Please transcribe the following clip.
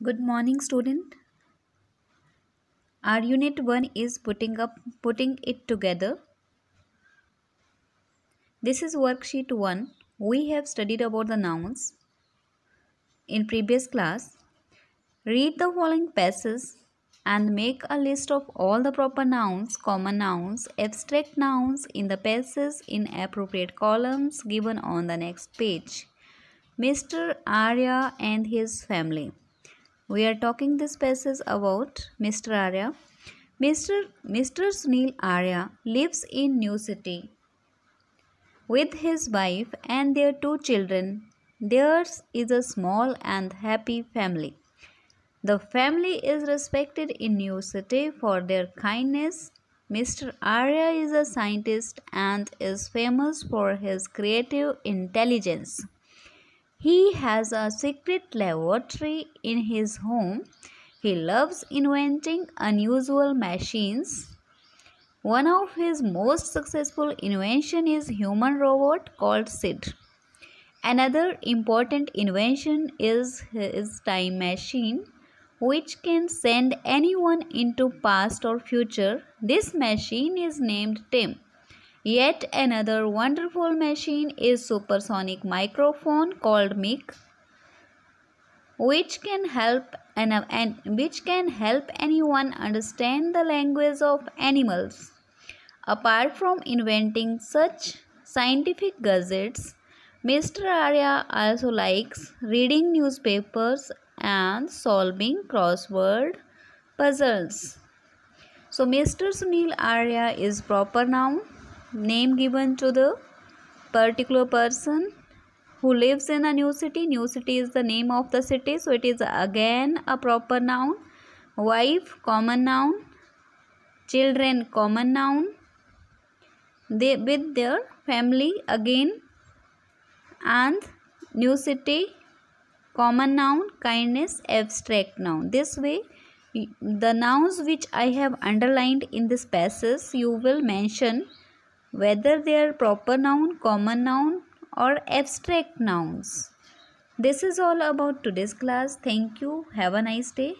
Good morning student. Our unit 1 is putting up putting it together. This is worksheet 1. We have studied about the nouns in previous class. Read the following passages and make a list of all the proper nouns, common nouns, abstract nouns in the passages in appropriate columns given on the next page. Mr. Arya and his family. We are talking this passage about Mr. Arya. Mr. Mr. Sunil Arya lives in New City with his wife and their two children. Theirs is a small and happy family. The family is respected in New City for their kindness. Mr. Arya is a scientist and is famous for his creative intelligence. He has a secret laboratory in his home. He loves inventing unusual machines. One of his most successful invention is human robot called Sid. Another important invention is his time machine which can send anyone into past or future. This machine is named Tim. Yet another wonderful machine is supersonic microphone called mic which can help and, and which can help anyone understand the language of animals. Apart from inventing such scientific gadgets, Mr. Arya also likes reading newspapers and solving crossword puzzles. So Mr. Sunil Arya is proper noun name given to the particular person who lives in a new city. New city is the name of the city. So it is again a proper noun. Wife common noun. Children common noun. They with their family again. And new city common noun. Kindness abstract noun. This way the nouns which i have underlined in this passage you will mention whether they are proper noun, common noun or abstract nouns. This is all about today's class. Thank you. Have a nice day.